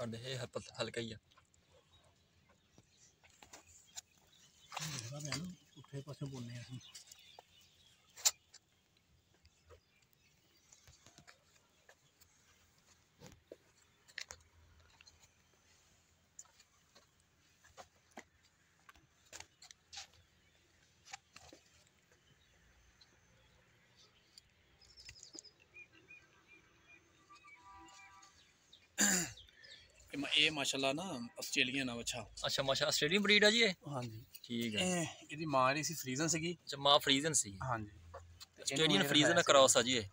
छोड़ दे हल्का ही है ਇਹ ਮ- ਇਹ ਮਾਸ਼ਾਅੱਲਾ ਨਾ ਆਸਟ੍ਰੇਲੀਅਨ ਆ ਬੱਚਾ ਅੱਛਾ ਮਾਸ਼ਾ ਆਸਟ੍ਰੇਲੀਅਨ ਬਰੀਡ ਆ ਜੀ ਇਹ ਹਾਂਜੀ ਠੀਕ ਹੈ ਇਹ ਇਹਦੀ ਮਾਂ ਜਿਹੜੀ ਸੀ ਫਰੀਜ਼ਨ ਸੀਗੀ ਅੱਛਾ ਮਾਂ ਫਰੀਜ਼ਨ ਸੀ ਹਾਂਜੀ ਆਸਟ੍ਰੇਲੀਅਨ ਫਰੀਜ਼ਨ ਦਾ ਕ੍ਰਾਸ ਆ ਜੀ ਇਹ